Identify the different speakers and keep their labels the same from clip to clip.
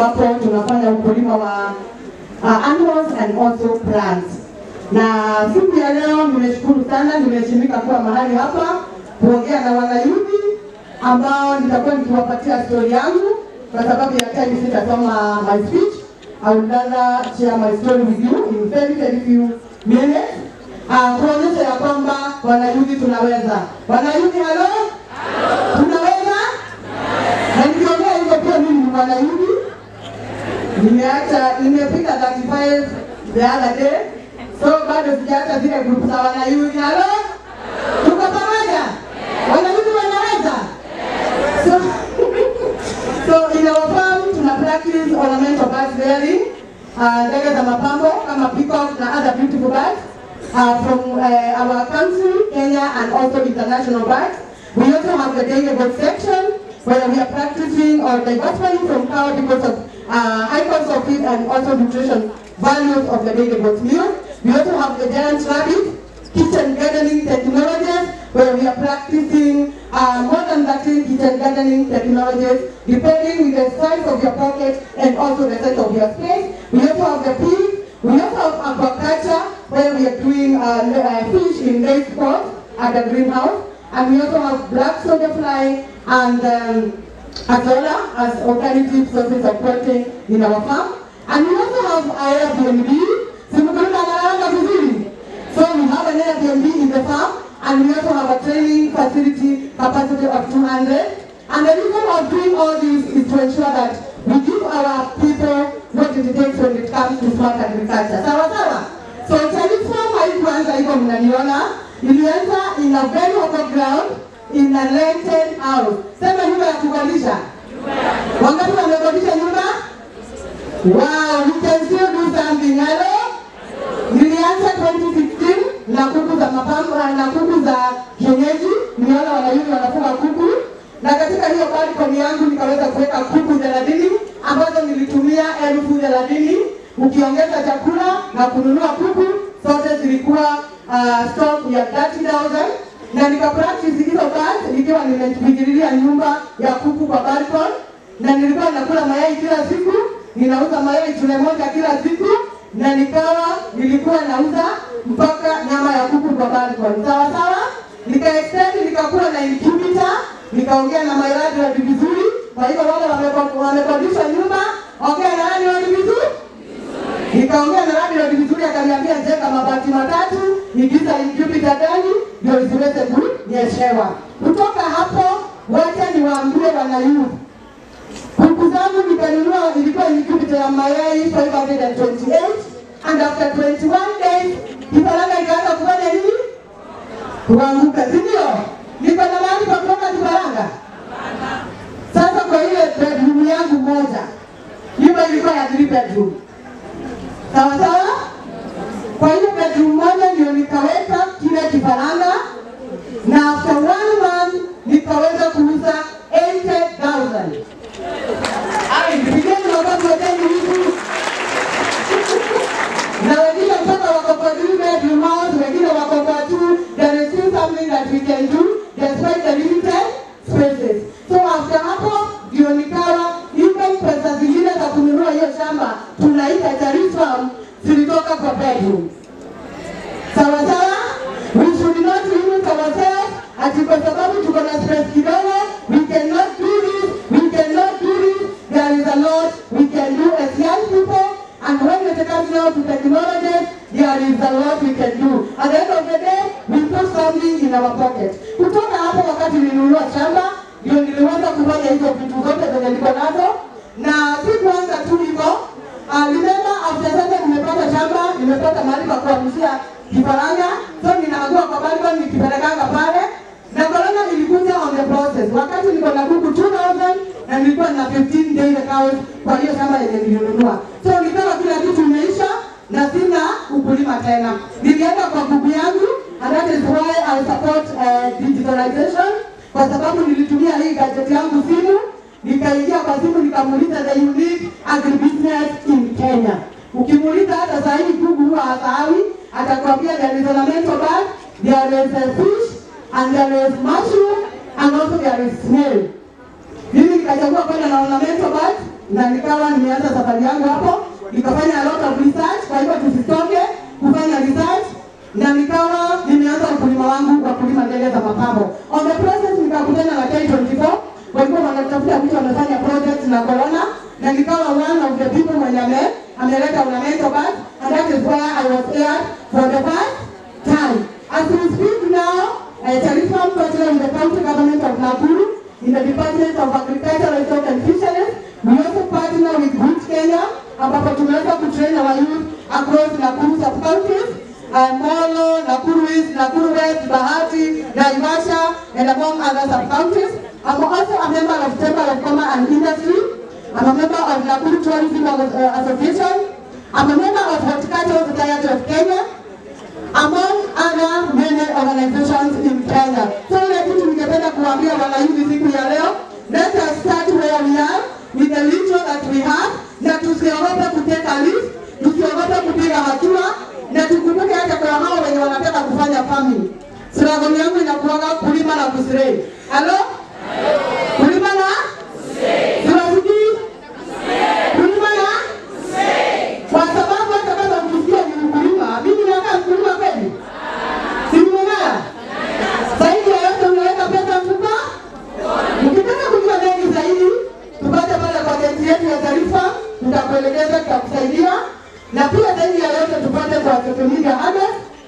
Speaker 1: ambapo tunafanya ukulima wa uh, animals and also plants. Na siku ya leo nimeshukuru sana, nimeheshimika kuwa mahali hapa kuongea na wanayudi ambao nitakuwa nikiwapatia stori yangu, kwa sababu ya time sitasoma my speech. I would rather share my story with you in very very few minutes. Uh, kuonyesha ya kwamba wanayuthi tunaweza. Wanayuthi, halo, nimeacha nimefika 35 the other day, so bado sijaacha zile group za wanayuthi. Halo, tuko pamoja? Wanayuthi wanaweza? So, so in our farm tuna practice ornamental birds rearing, uh, ndege za mapambo kama peacock na other beautiful birds uh, from uh, our country Kenya and also international birds. We also have the daily goat section where we are practicing or diversifying from cow because of uh, high cost of feed and also nutrition values of the goat meal. We also have the giant rabbit kitchen gardening technologies where we are practicing uh, more than 13 kitchen gardening technologies depending with the size of your pocket and also the size of your space. We also have the pig. We also have aquaculture where we are doing uh, uh, fish in raised pots at the greenhouse. And we also have black soda fly and um, azola as alternative sources of protein in our farm. And we also have Airbnb. Analala vizuri. So we have an Airbnb in the farm and we also have a training facility capacity of 200. And the reason of doing all this is to ensure that we give our people what it takes when it comes to smart agriculture. Sawa sawa? So Chinese farm haikuanza hivyo mnaniona. Ilianza in a very open ground in a rented house. Sema nyumba ya kukodisha. Wangapi wamekodisha nyumba? Wow, we can still do something. Hello? Nilianza 2016 na kuku za mapambo na kuku za kienyeji. Niona wanayuni wanafuga kuku, na katika hiyo balcony yangu nikaweza kuweka kuku thelathini ambazo nilitumia elfu thelathini ukiongeza chakula na kununua kuku, zote zilikuwa uh, stock ya 30,000 na nika hizo birds nikiwa nimejigirilia nyumba ya kuku kwa balcony, na nilikuwa nakula mayai kila siku, ninauza mayai tule moja kila siku na nikawa nilikuwa nauza mpaka nyama ya kuku kwa balcony. Sawa sawa, nika extend nikakuwa na incubator, nikaongea na my vizuri. Kwa hivyo wale wamekodisha nyumba, ongea na nani wa vizuri. Nikaongea na landlord vizuri, akaniambia jenga mabati matatu, ingiza incubator ndani ndio isiweze kunyeshewa. Kutoka hapo, wacha niwaambie wanayuthi kuku zangu nikanunua, ilikuwa incubator ya mayai 528 and after 21 days kifaranga ikaanza kufanya nini? Kuanguka, si ndio? Niko na mahali pa kuweka kifaranga. Sasa kwa ile bedroom yangu moja, nyumba ilikuwa ya 3 bedroom, sawa sawa. Kwa hiyo bedroom moja ndio Na wengine mpaka wako kwa three bedroom wengine wako kwa two. There is still something that we can do despite the limited spaces. So after hapo ndio nikawa even pesa zingine za kununua hiyo shamba tunaita Charis Farm zilitoka kwa bedroom. Sawa sawa? We should not limit ourselves ati kwa sababu tuko na stress kidogo, we cannot it comes now to there is a lot we can do. At the end of the day, we put something in our pocket. Kutoka hapo wakati nilinunua shamba, ndio niliweza kufanya hizo vitu zote zenye niko nazo na si kuanza tu hivyo. Uh, remember after sasa nimepata shamba, nimepata mahali pa kuhamishia kifaranga, so ninaagua kwa balcony nikipelekanga pale na corona ilikuja on the process. Wakati niko na kuku 2000 na nilikuwa na 15 daily cows kwa hiyo shamba yenye nilinunua. So nikawa kila kitu imeisha na sina ukulima tena. Nilienda kwa kuku yangu and that is why I support uh, digitalization kwa sababu nilitumia hii gadget yangu simu nikaingia kwa simu nikamuuliza the unique agribusiness in Kenya. Ukimuuliza hata saa hii Google huwa hasahawi, atakwambia there is ornamental bird, there is a fish and there is mushroom and also there is snail. Mimi nikachagua kwenda na ornamental bird na nikawa nimeanza safari yangu hapo, nikafanya za mapambo. On the process nikakutana na K24 walikuwa wanatafuta mtu anafanya project na corona, na nikawa one of the people mwenye ame ameleta ornamental bag and that is where I was here for the first time. As we speak now, uh, telephone Mkwatila in the county government of Nakuru, in the Department of Agriculture, Livestock and Fisheries, we also partner with Good Kenya, ambapo tumeweza kutrain our youth across Nakuru sub-counties, Molo, Nakuru East, Nakuru West, Bahati, Naivasha, and among other sub-counties. I'm also a member of Chamber of Commerce and Industry. I'm a member of Nakuru Tourism uh, Association. I'm a member of Horticultural Society of Kenya among other many organizations in Kenya. So ile kitu ningependa kuambia wanayuthi siku ya leo, let Slogan yangu inakuwaga kulima na kusirei. Halo? Kulima na? Kulima? Kwa sababu hata kama ukisikia ni mkulima, mimi nakaa mkulima kweli? Si mmeng'ara? Zaidi yote unaweka? Mkitaka zaidi, tupate pale kwa yetu ya taarifa, tutakuelekeza, tutakusaidia. Na pia zaidi ya yote tupate kwa social media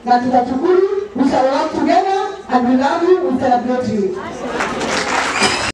Speaker 1: na tutashukuru. We shall work together and we love you, we celebrate you.